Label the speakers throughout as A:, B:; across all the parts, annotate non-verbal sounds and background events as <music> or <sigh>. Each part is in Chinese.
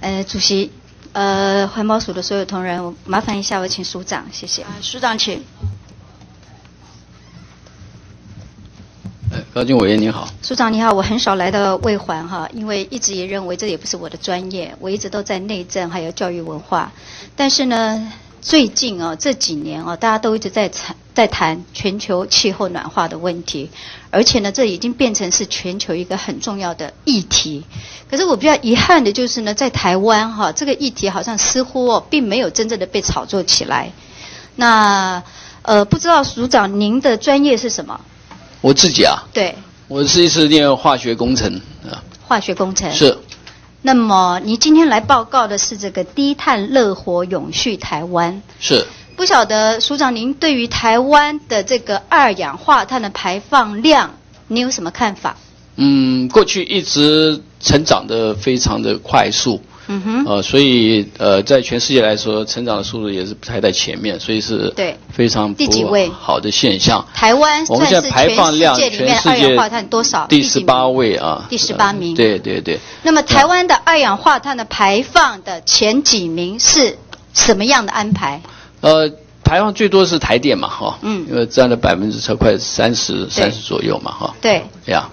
A: 呃，主席，呃，环保署的所有同仁，我麻烦一下，我请署长，谢谢。
B: 署长，请。
C: 呃，高俊委员您好。
A: 署长你好，我很少来到卫环哈，因为一直也认为这也不是我的专业，我一直都在内政还有教育文化。但是呢，最近啊这几年啊，大家都一直在谈在谈全球气候暖化的问题，而且呢，这已经变成是全球一个很重要的议题。可是我比较遗憾的就是呢，在台湾哈，这个议题好像似乎哦，并没有真正的被炒作起来。那呃，不知道署长您的专业是什么？
C: 我自己啊，
A: 对，
C: 我是一是念化学工程啊，
A: 化学工程
C: 是。
A: 那么你今天来报告的是这个低碳乐活永续台湾，
C: 是。
A: 不晓得署长您对于台湾的这个二氧化碳的排放量，你有什么看法？
C: 嗯，过去一直成长的非常的快速。嗯哼，呃，所以呃，在全世界来说，成长的速度也是排在前面，所以是
A: 对
C: 非常
A: 第几位
C: 好的现象。
A: 台湾
C: 我们现在排放量
A: 全世界里面二氧化碳多少？
C: 第十八位啊，
A: 第十八名。
C: 对对对。
A: 那么台湾的二氧化碳的排放的前几名是什么样的安排？
C: 呃，排放最多是台电嘛，哈，嗯，因为占了百分之超快三十三十左右嘛，哈。
A: 对。
C: 呀。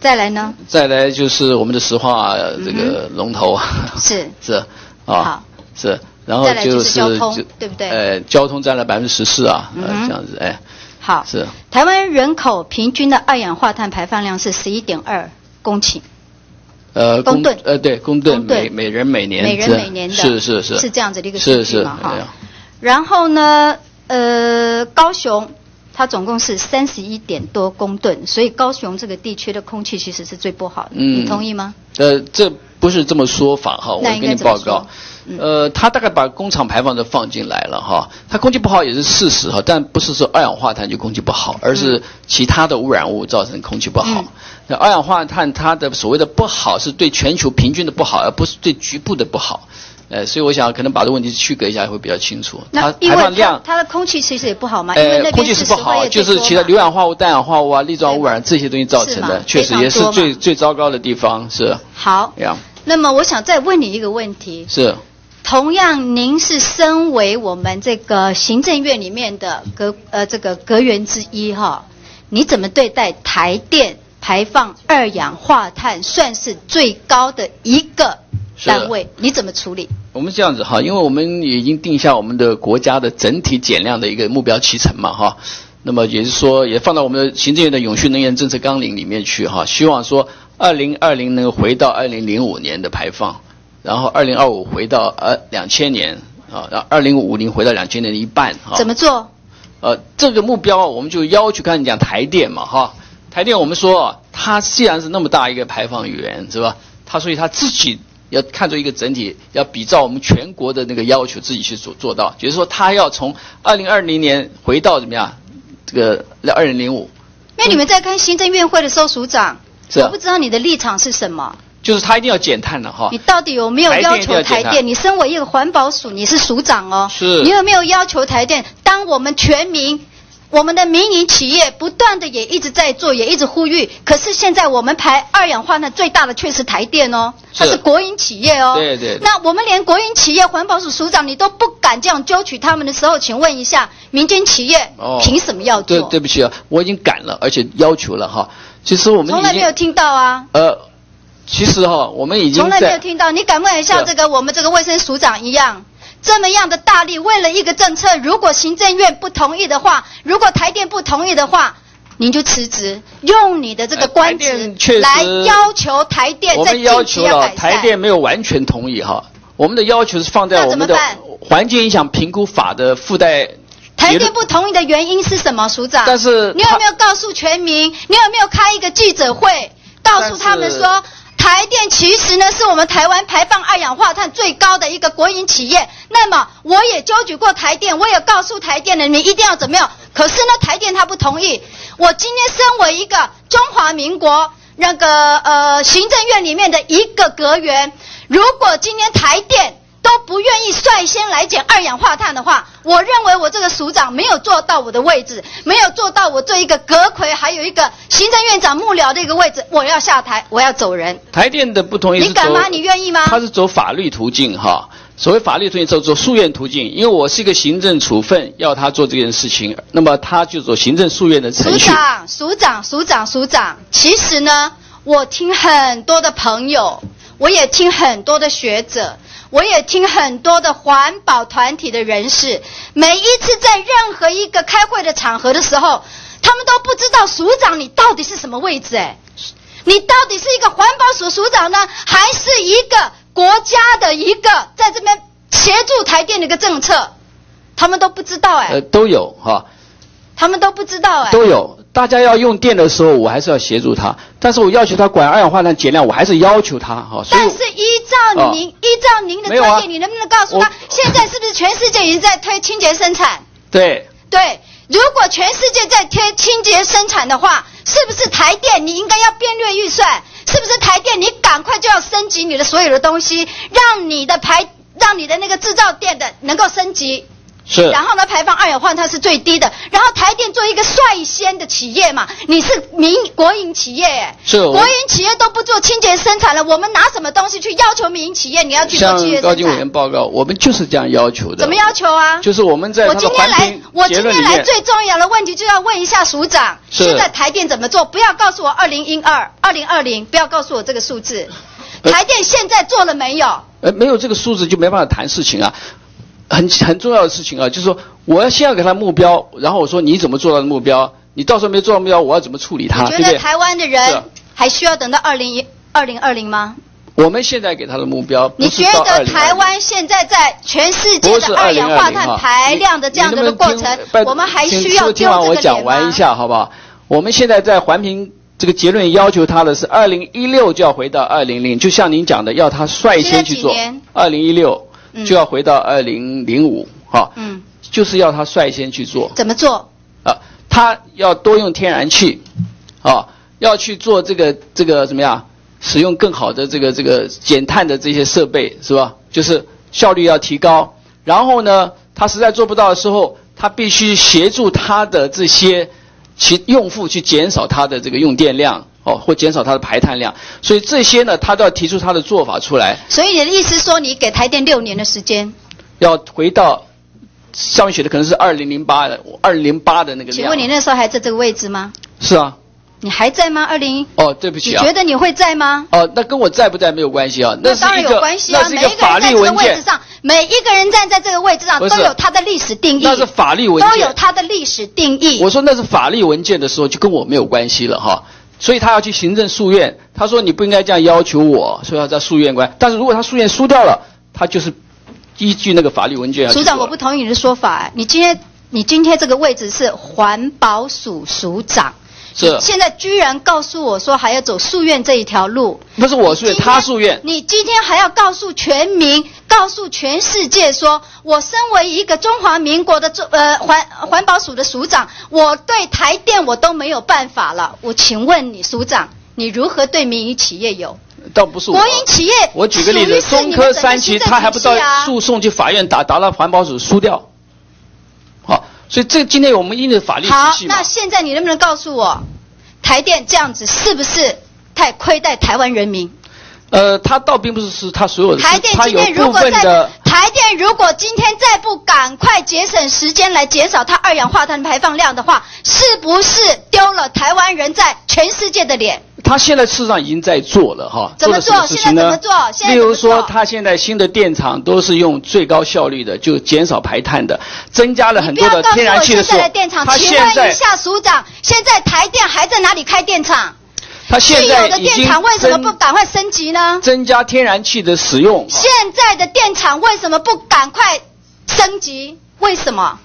A: 再来呢？
C: 再来就是我们的石化这个龙头，<laughs>
A: 是 <laughs>
C: 是啊，是，然后就是
A: 交通，对不对？
C: 呃，交通占了百分之十四啊，呃这样子哎。
A: 好，
C: 是。
A: 台湾人口平均的二氧化碳排放量是十一点二公顷。
C: 呃，
A: 公吨，
C: 呃，对，公吨每每人每年，
A: 每人每年的，
C: 是是是，
A: 是这样子的一个数据
C: 嘛哈。
A: 然后呢，呃，高雄。它总共是三十一点多公吨，所以高雄这个地区的空气其实是最不好的。嗯，你同意吗？
C: 呃，这不是这么说法哈，我跟你报告。呃，他大概把工厂排放都放进来了哈，它空气不好也是事实哈，但不是说二氧化碳就空气不好，而是其他的污染物造成空气不好。那二氧化碳它的所谓的不好是对全球平均的不好，而不是对局部的不好。呃，所以我想可能把这个问题区隔一下会比较清楚。
A: 那排放量，它的空气其实也不好嘛。
C: 呃，空气是不好，就是其他硫氧化物、氮氧化物啊、粒状污染这些东西造成的，确实也是最最糟糕的地方是。
A: 好。那么我想再问你一个问题。
C: 是。
A: 同样，您是身为我们这个行政院里面的阁呃这个阁员之一哈，你怎么对待台电排放二氧化碳算是最高的一个？单位你怎么处理？
C: 我们这样子哈，因为我们已经定下我们的国家的整体减量的一个目标期程嘛哈，那么也是说也放到我们的行政院的永续能源政策纲领里面去哈，希望说二零二零能够回到二零零五年的排放，然后二零二五回到呃两千年啊，然后二零五零回到两千年的一半哈。
A: 怎么做？
C: 呃，这个目标我们就要求刚才你讲台电嘛哈，台电我们说它既然是那么大一个排放源是吧？它所以它自己。要看作一个整体，要比照我们全国的那个要求，自己去做做到。就是说，他要从二零二零年回到怎么样？这个二零零五。
A: 因为你们在开行政院会的时候，署长，我不知道你的立场是什么。
C: 就是他一定要减碳的哈。
A: 你到底有没有要求台电？你身为一个环保署，你是署长哦。
C: 是。
A: 你有没有要求台电？当我们全民。我们的民营企业不断的也一直在做，也一直呼吁。可是现在我们排二氧化碳最大的却是台电哦，它是国营企业哦。
C: 对对。
A: 那我们连国营企业环保署署长你都不敢这样揪取他们的时候，请问一下，民间企业凭什么要做？
C: 对对不起啊，我已经赶了，而且要求了哈。其实我们
A: 从来没有听到啊。
C: 呃，其实哈，我们已经
A: 从来没有听到。你敢不敢像这个我们这个卫生署长一样？这么样的大力，为了一个政策，如果行政院不同意的话，如果台电不同意的话，您就辞职，用你的这个官职来要求台电。
C: 我们要求了，台电没有完全同意哈。我们的要求是放在我们的环境影响评估法的附带。
A: 台电不同意的原因是什么，署长？
C: 但是
A: 你有没有告诉全民？你有没有开一个记者会，告诉他们说？台电其实呢，是我们台湾排放二氧化碳最高的一个国营企业。那么，我也纠举过台电，我也告诉台电的你们一定要怎么样。可是呢，台电他不同意。我今天身为一个中华民国那个呃行政院里面的一个阁员，如果今天台电都不愿意率先来减二氧化碳的话，我认为我这个署长没有做到我的位置，没有做到我这一个阁魁，还有一个行政院长幕僚的一个位置，我要下台，我要走人。
C: 台电的不同意，
A: 你敢吗？你愿意吗？
C: 他是走法律途径哈，所谓法律途径走走诉愿途径，因为我是一个行政处分，要他做这件事情，那么他就走行政诉愿的程序。
A: 署长，署长，署长，署长，其实呢，我听很多的朋友，我也听很多的学者。我也听很多的环保团体的人士，每一次在任何一个开会的场合的时候，他们都不知道署长你到底是什么位置哎，你到底是一个环保署署长呢，还是一个国家的一个在这边协助台电的一个政策？他们都不知道哎。
C: 呃，都有哈。
A: 他们都不知道哎。
C: 都有。大家要用电的时候，我还是要协助他，但是我要求他管二氧化碳减量，我还是要求他哈。
A: 但是依照您依照您的专业，你能不能告诉他，现在是不是全世界已经在推清洁生产？
C: 对
A: 对，如果全世界在推清洁生产的话，是不是台电你应该要编略预算？是不是台电你赶快就要升级你的所有的东西，让你的排让你的那个制造电的能够升级？
C: 是，
A: 然后呢，排放二氧化碳是最低的。然后台电做一个率先的企业嘛，你是民国营企业，
C: 是
A: 国营企业都不做清洁生产了，我们拿什么东西去要求民营企业你要去做清洁生产？
C: 高级委员报告，我们就是这样要求的。
A: 怎么要求啊？
C: 就是我们在
A: 我今天来，我今天来最重要的问题就要问一下署长，现在台电怎么做？不要告诉我二零一二、二零二零，不要告诉我这个数字。台电现在做了没有？
C: 呃，没有这个数字就没办法谈事情啊。很很重要的事情啊，就是说，我要先要给他目标，然后我说你怎么做到的目标？你到时候没做到目标，我要怎么处理他？
A: 你觉得台湾的人还需要等到二零一二零二零吗？
C: 我们现在给他的目标，
A: 你觉得台湾现在在全世界的二氧化碳排量的这样的一个过程，我们还需要
C: 听完我讲完一下，好不好？我们现在在环评这个结论要求他的是二零一六就要回到二零零，就像您讲的，要他率先去做。二零一六。就要回到二零零五，哈，嗯，就是要他率先去做。
A: 怎么做？
C: 啊，他要多用天然气，啊，要去做这个这个怎么样？使用更好的这个这个减碳的这些设备，是吧？就是效率要提高。然后呢，他实在做不到的时候，他必须协助他的这些其用户去减少他的这个用电量。哦，或减少它的排碳量，所以这些呢，他都要提出他的做法出来。
A: 所以你的意思说，你给台电六年的时间，
C: 要回到上面写的可能是二零零八的二零零八的那个。
A: 请问你那时候还在这个位置吗？
C: 是啊。
A: 你还在吗？二零？
C: 哦，对不起
A: 啊。你觉得你会在吗？
C: 哦，那跟我在不在没有关系啊。
A: 那当然有关系啊。
C: 那是一个法律文件。
A: 每一个人站在这个位置上，都有他的历史定义。
C: 那是法律文件。
A: 都有他的历史定义。
C: 我说那是法律文件的时候，就跟我没有关系了哈。所以他要去行政诉愿，他说你不应该这样要求我，所以要在诉愿关。但是如果他诉愿输掉了，他就是依据那个法律文件。
A: 署长，我不同意你的说法。你今天你今天这个位置是环保署署长。
C: 是，
A: 现在居然告诉我说还要走诉愿这一条路，
C: 不是我诉愿，他诉愿。
A: 你今天还要告诉全民，告诉全世界，说我身为一个中华民国的中呃环环保署的署长，我对台电我都没有办法了。我请问你，署长，你如何对民营企业有？
C: 倒不是
A: 国营企业，
C: 我举个例子，中科三期他还不到诉讼去法院打，打到环保署输掉。所以这今天我们印的法律体
A: 系好，那现在你能不能告诉我，台电这样子是不是太亏待台湾人民？
C: 呃，他倒并不是是他所有的，
A: 台电今天如果在台电如果今天再不赶快节省时间来减少它二氧化碳排放量的话，是不是丢了台湾人在全世界的脸？
C: 他现在事实上已经在做了哈，
A: 怎么做？现在怎么做？
C: 例如说，他现在新的电厂都是用最高效率的，就减少排碳的，增加了很多的天然气的。
A: 现在的电厂，请问一下署长，现在台电还在哪里开电厂？
C: 他现在
A: 有的电厂为什么不赶快升级呢？
C: 增加天然气的使用。
A: 现在的电厂为什么不赶快升级？为什么？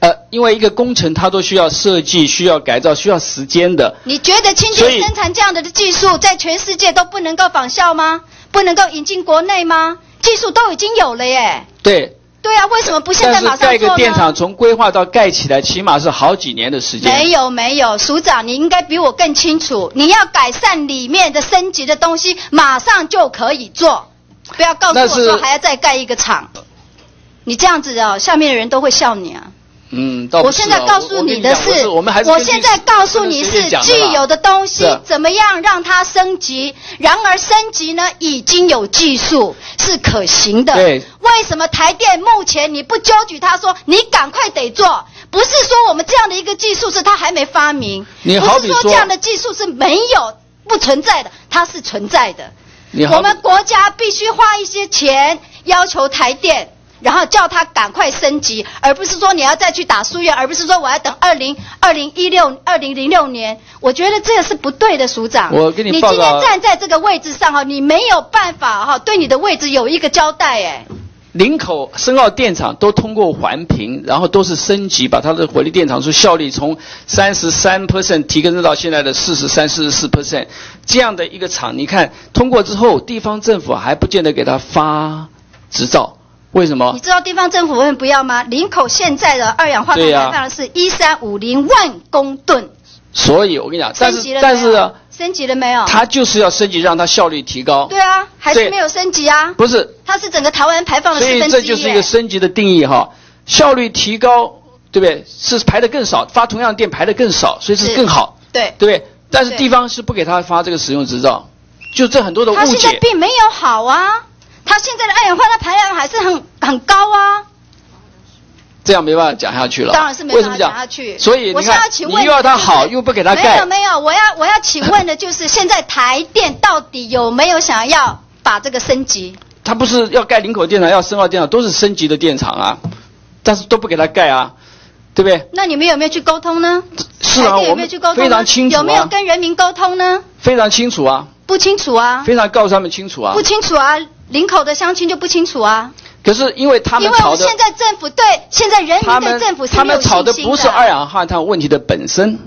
C: 呃，因为一个工程它都需要设计、需要改造、需要时间的。
A: 你觉得清洁生产这样的的技术在全世界都不能够仿效吗？不能够引进国内吗？技术都已经有了耶。
C: 对。
A: 对啊，为什么不现在马上做
C: 呢？盖个电厂从规划到盖起来，起码是好几年的时间。
A: 没有没有，署长你应该比我更清楚。你要改善里面的升级的东西，马上就可以做。不要告诉我说还要再盖一个厂。你这样子哦，下面的人都会笑你啊。
C: 嗯，
A: 我现在告诉你的是，我现在告诉你是既有的东西怎么样让它升级。然而升级呢，已经有技术是可行的。
C: 对。
A: 为什么台电目前你不纠举他说你赶快得做？不是说我们这样的一个技术是他还没发明，
C: 不
A: 是说这样的技术是没有不存在的，它是存在的。我们国家必须花一些钱要求台电。然后叫他赶快升级，而不是说你要再去打书院，而不是说我要等二零二零一六二零零六年。我觉得这个是不对的，署长。
C: 我跟你
A: 你今天站在这个位置上哈，你没有办法哈，对你的位置有一个交代哎。
C: 林口深澳电厂都通过环评，然后都是升级，把它的火力电厂数效率从三十三 percent 提升到现在的四十三、四十四 percent 这样的一个厂，你看通过之后，地方政府还不见得给他发执照。为什么？
A: 你知道地方政府为什么不要吗？林口现在的二氧化碳排放是一三五零万公吨。
C: 所以我跟你讲，但是但是呢，
A: 升级了没有？
C: 它就是要升级，让它效率提高。
A: 对啊，还是没有升级啊？
C: 不是，
A: 它是整个台湾排放的四分之一。
C: 所以这就是一个升级的定义哈，效率提高，对不对？是排的更少，发同样电排的更少，所以是更好。
A: 对，
C: 对不对？但是地方是不给他发这个使用执照，就这很多的误解。他
A: 现在并没有好啊。它现在的二氧化碳排量还是很很高啊，
C: 这样没办法讲下去了。
A: 当然是没办法讲下去。
C: 所以你看，
A: 你
C: 又要它好，又不给它盖。
A: 没有没有，我要我要请问的就是，现在台电到底有没有想要把这个升级？
C: 它不是要盖林口电厂，要深澳电厂，都是升级的电厂啊，但是都不给它盖啊，对不对？
A: 那你们有没有去沟通呢？
C: 是啊，我们非常清楚。
A: 有没有跟人民沟通呢？
C: 非常清楚啊。
A: 不清楚啊。
C: 非常告诉他们清楚啊。
A: 不清楚啊。林口的乡亲就不清楚啊。
C: 可是因为他们
A: 因为我们现在政府对现在人民对政府是
C: 他们吵的不是二氧化碳问题的本身，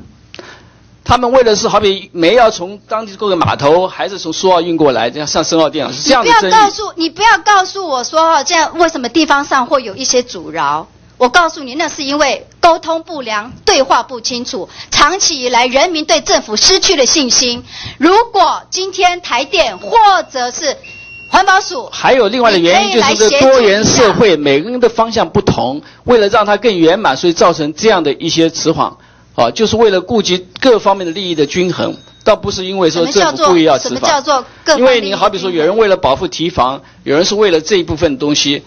C: 他们为的是好比煤要从当地各个码头，还是从苏澳运过来，这样上深澳电厂是这样的
A: 你不要告诉你不要告诉我说这样为什么地方上会有一些阻挠？我告诉你，那是因为沟通不良，对话不清楚，长期以来人民对政府失去了信心。如果今天台电或者是环保署
C: 还有另外的原因，就是这多元社会，每个人的方向不同，为了让它更圆满，所以造成这样的一些迟缓，啊，就是为了顾及各方面的利益的均衡，倒不是因为说政府故意要迟缓。
A: 什么叫做
C: 因为你好比说，有人为了保护提防，有人是为了这一部分东西。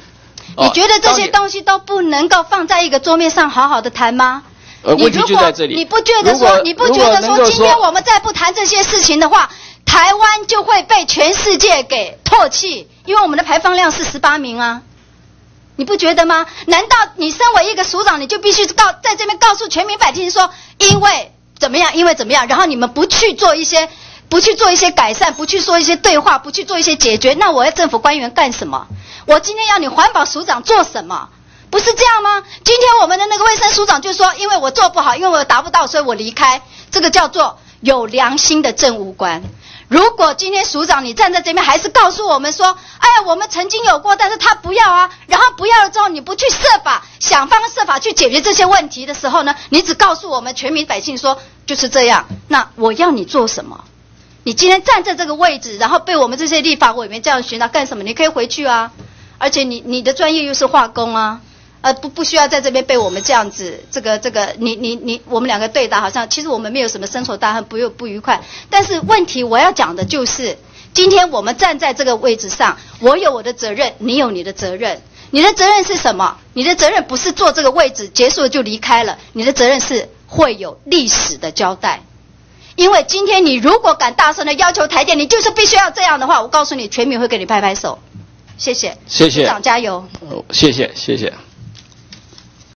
A: 你觉得这些东西都不能够放在一个桌面上好好的谈吗？
C: 呃，问题就在这里。
A: 你不觉得说，你不觉得说，今天我们再不谈这些事情的话？台湾就会被全世界给唾弃，因为我们的排放量是十八名啊，你不觉得吗？难道你身为一个署长，你就必须告在这边告诉全民百姓说，因为怎么样，因为怎么样，然后你们不去做一些，不去做一些改善，不去做一些对话，不去做一些解决，那我要政府官员干什么？我今天要你环保署长做什么？不是这样吗？今天我们的那个卫生署长就说，因为我做不好，因为我达不到，所以我离开。这个叫做有良心的政务官。如果今天署长你站在这边，还是告诉我们说，哎呀，我们曾经有过，但是他不要啊，然后不要了之后，你不去设法想方设法去解决这些问题的时候呢，你只告诉我们全民百姓说就是这样，那我要你做什么？你今天站在这个位置，然后被我们这些立法委员这样询那干什么？你可以回去啊，而且你你的专业又是化工啊。呃，不不需要在这边被我们这样子，这个这个，你你你，我们两个对打，好像其实我们没有什么深仇大恨，不有不愉快。但是问题我要讲的就是，今天我们站在这个位置上，我有我的责任，你有你的责任。你的责任是什么？你的责任不是坐这个位置结束了就离开了，你的责任是会有历史的交代。因为今天你如果敢大声的要求台电，你就是必须要这样的话，我告诉你，全民会给你拍拍手。谢谢，
C: 谢谢，
A: 长加油。
C: 谢谢，谢谢。